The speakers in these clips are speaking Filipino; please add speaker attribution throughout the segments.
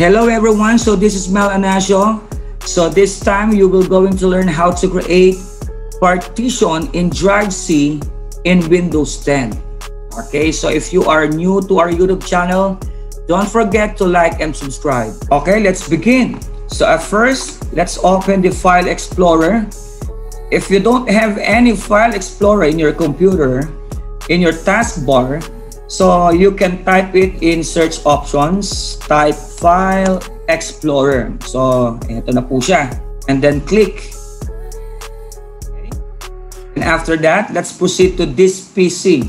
Speaker 1: Hello everyone, so this is Mel Anasio. So this time you will going to learn how to create partition in Drive C in Windows 10. Okay, so if you are new to our YouTube channel, don't forget to like and subscribe. Okay, let's begin. So at first, let's open the File Explorer. If you don't have any File Explorer in your computer, in your taskbar, so you can type it in search options, type File Explorer. So ito na po siya. And then click. Okay. And after that, let's proceed to this PC.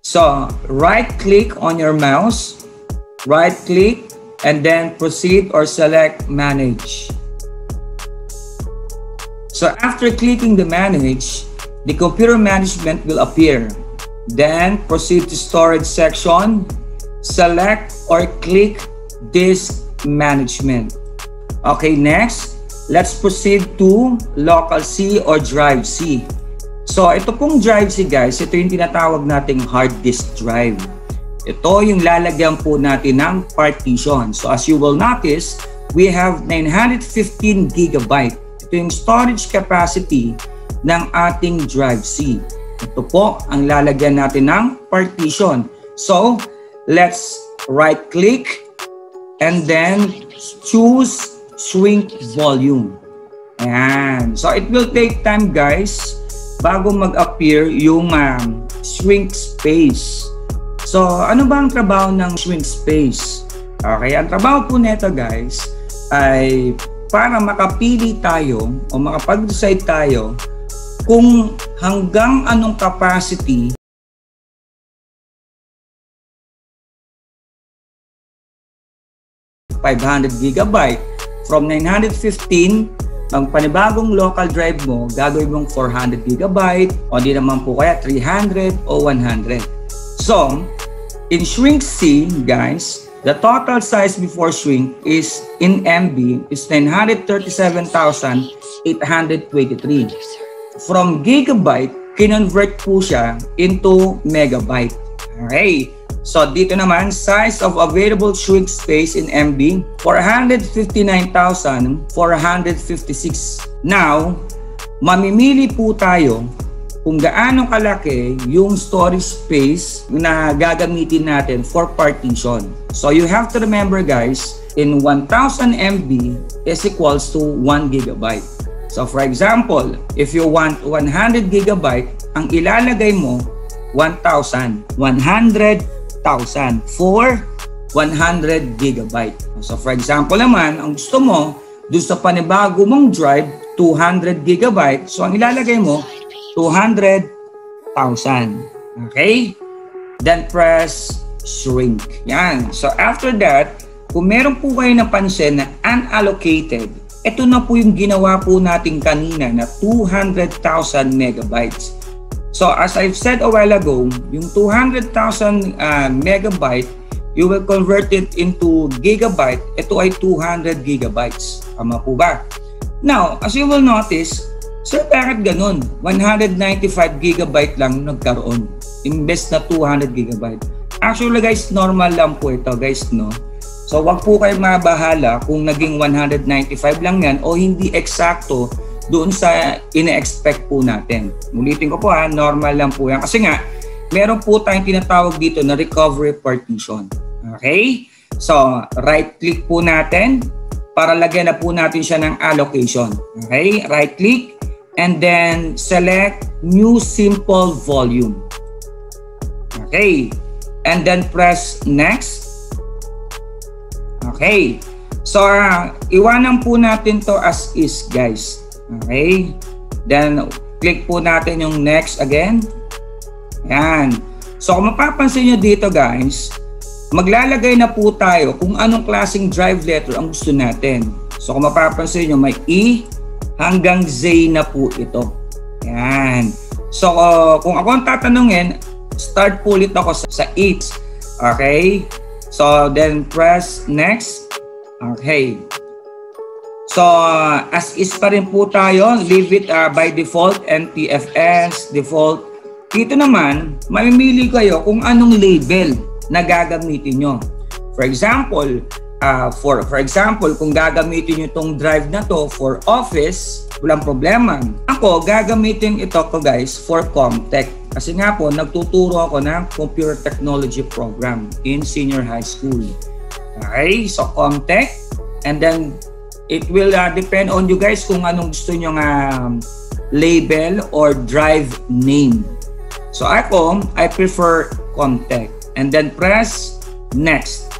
Speaker 1: So right click on your mouse, right click, and then proceed or select manage. So after clicking the manage, the computer management will appear. Then proceed to storage section, select or click disk management. Okay, next, let's proceed to local C or drive C. So ito pong drive C guys, ito yung tinatawag nating hard disk drive. Ito yung lalagyan po natin ng partition. So as you will notice, we have 915 gigabyte. Ito yung storage capacity ng ating drive C. Ito po ang lalagyan natin ng partition. So, let's right click and then choose shrink volume. Ayan. So, it will take time guys bago mag-appear yung um, shrink space. So, ano ba ang trabaho ng shrink space? Okay, ang trabaho po nito guys ay para makapili tayo o makapag-decide tayo kung hanggang anong capacity (500 gigabyte from 915 ang panibagong local drive mo, gagawin mong 400 gigabyte o di naman po kaya 300 o 100. So, in Shrink C, guys, the total size before shrink is in MB is 937,823 from gigabyte, kinonvert po siya into megabyte. Okay. So dito naman, size of available shrink space in MB, 459,456. Now, mamimili po tayo kung gaano kalaki yung storage space na gagamitin natin for partition. So you have to remember guys, in 1,000 MB is equals to 1 gigabyte. So for example, if you want 100 gigabyte, ang ilalagay mo 1,000, 100,000 for 100 gigabyte. So for example naman, ang gusto mo, doon sa panibago mong drive, 200 gigabyte. So ang ilalagay mo, 200,000. Okay? Then press shrink. Yan. So after that, kung meron po kayo napansin na unallocated, ito na po yung ginawa po natin kanina na 200,000 megabytes. So as I've said a while ago, yung 200,000 uh, megabyte, you will convert it into gigabyte. Ito ay 200 gigabytes. Tama po ba? Now, as you will notice, sir, bakit ganun? 195 gigabyte lang nagkaroon. Imbes na 200 gigabyte. Actually guys, normal lang po ito guys, no? So wag po kayo mabahala kung naging 195 lang yan o hindi eksakto doon sa ine-expect po natin. Mulitin ko po ha, normal lang po yan. Kasi nga, meron po tayong tinatawag dito na recovery partition. Okay? So, right-click po natin para lagyan na po natin siya ng allocation. Okay? Right-click and then select New Simple Volume. Okay? And then press Next Okay. So, uh, iwanan po natin to as is, guys. Okay. Then, click po natin yung next again. Yan. So, kung mapapansin nyo dito, guys, maglalagay na po tayo kung anong klaseng drive letter ang gusto natin. So, kung mapapansin nyo, may E hanggang Z na po ito. Yan. So, uh, kung ako ang tatanungin, start po ulit ako sa, sa E. Okay? So, then press next. Okay. So, uh, as is pa rin po tayo, leave it uh, by default, NTFS, default. Dito naman, mamimili kayo kung anong label na gagamitin nyo. For example, uh, for for example, kung gagamitin niyo tong drive na to for office, walang problema. Ako, gagamitin ito ko guys for Comtech. Kasi nga po, nagtuturo ako ng computer technology program in senior high school. Okay, so Comtech. And then, it will uh, depend on you guys kung anong gusto nyo um, label or drive name. So ako, I prefer Comtech. And then press next.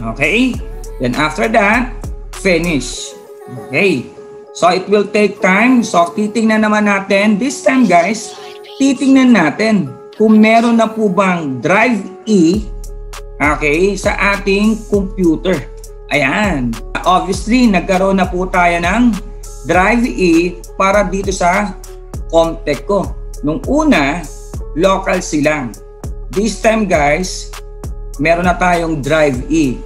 Speaker 1: Okay? Then after that, finish. Okay. So it will take time. So titingnan naman natin. This time guys, titingnan natin kung meron na po bang drive E okay, sa ating computer. Ayan. Obviously, nagkaroon na po tayo ng drive E para dito sa Comtech ko. Nung una, local silang. This time guys, meron na tayong drive E.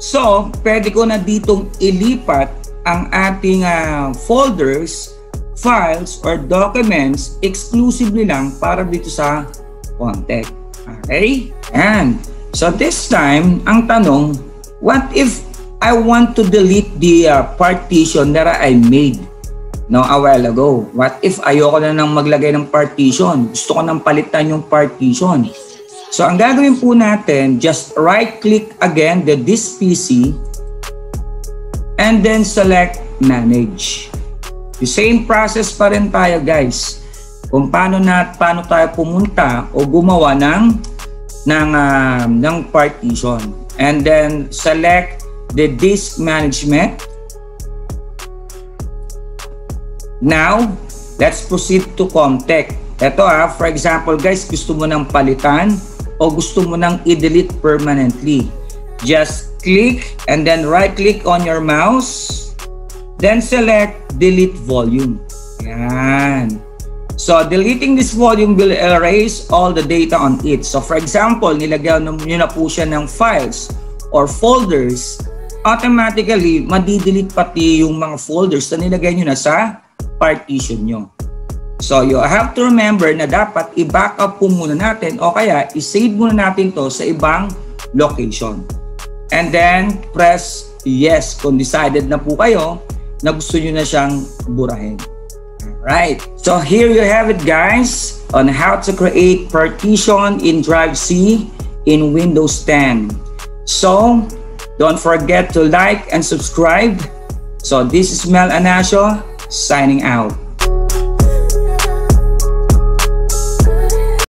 Speaker 1: So, pwede ko na ditong ilipat ang ating uh, folders, files, or documents exclusively lang para dito sa contact. Okay? And, so this time, ang tanong, what if I want to delete the uh, partition that I made no, a while ago? What if ayoko na nang maglagay ng partition? Gusto ko nang palitan yung partition. So ang gagawin po natin, just right-click again the this PC and then select Manage. The same process pa rin tayo guys. Kung paano na paano tayo pumunta o gumawa ng ng uh, ng partition. And then select the disk management. Now, let's proceed to Comtech. Ito ah, for example guys, gusto mo nang palitan o gusto mo nang i-delete permanently. Just click and then right click on your mouse. Then select delete volume. Yan. So, deleting this volume will erase all the data on it. So, for example, nilagyan nyo na po siya ng files or folders, automatically, madidelete pati yung mga folders na nilagay nyo na sa partition nyo. So you have to remember na dapat i-backup po muna natin o kaya i-save muna natin to sa ibang location. And then press yes kung decided na po kayo na gusto nyo na siyang burahin. Alright, so here you have it guys on how to create partition in Drive C in Windows 10. So, don't forget to like and subscribe. So this is Mel Anasio signing out.